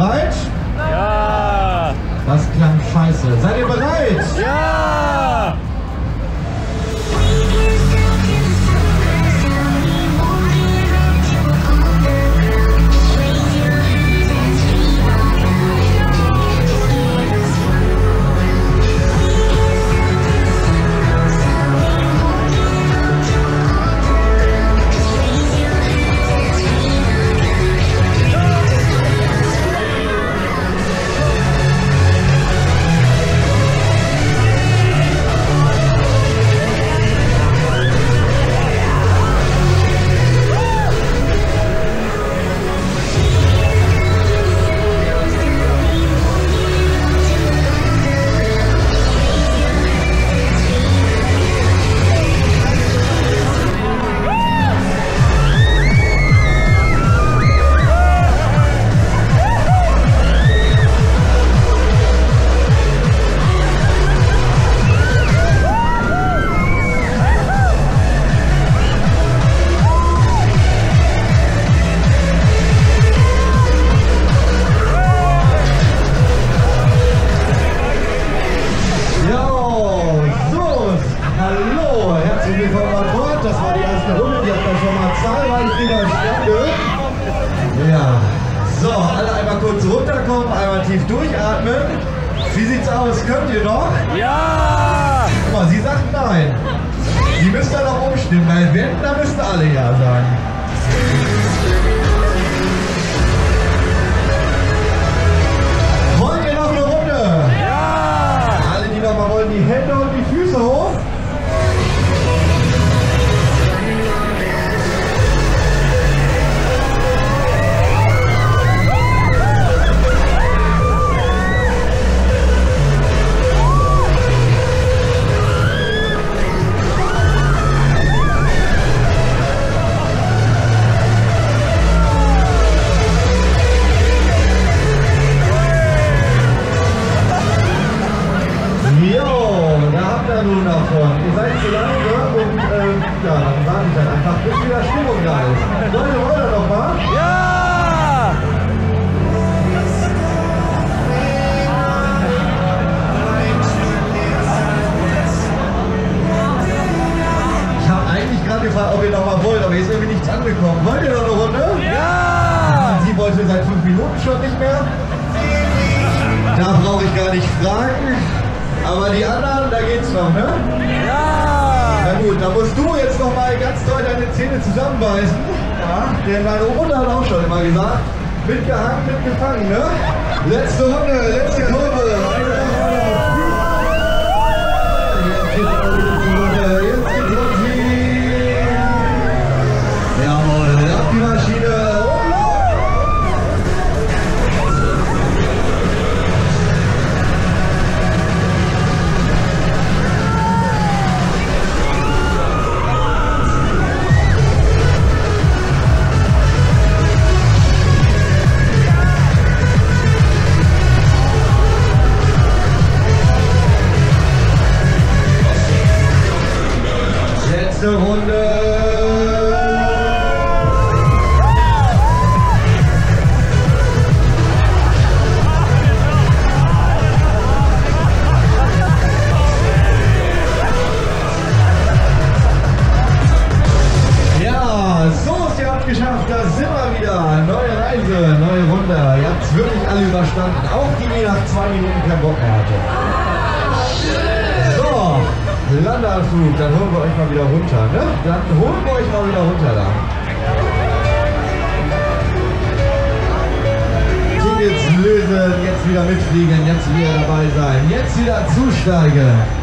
bereit? Ja! Das klang scheiße. Seid ihr bereit? Ja! Stunde. Ja. So, alle einmal kurz runterkommen, einmal tief durchatmen. Wie sieht's aus? Könnt ihr noch? Ja! Guck mal, sie sagt nein. Die müsst ihr noch umstimmen, weil wenn, dann müssen alle ja sagen. Ähm, ja, dann einfach, bis wieder Stimmung da ist. Leute, wollt ihr noch mal? Ja! Ich habe eigentlich gerade gefragt, ob ihr noch mal wollt, aber hier ist irgendwie nichts angekommen. Wollt ihr noch eine Runde? Ja! Sie wollte seit fünf Minuten schon nicht mehr. Da brauche ich gar nicht fragen. Aber die anderen, da geht's noch, ne? Ja! Musst du jetzt noch mal ganz doll deine Zähne zusammenbeißen. Ja, denn meine Oma hat auch schon immer gesagt, mitgehangen, mitgefangen, ne? Letzte Runde, letzte Kurve. Habt es wirklich alle überstanden. Auch die, die nach zwei Minuten keinen Bock mehr hatte. So, Landeanflug, dann holen wir euch mal wieder runter, ne? Dann holen wir euch mal wieder runter da. Tickets lösen, jetzt wieder mitfliegen, jetzt wieder dabei sein, jetzt wieder zusteigen.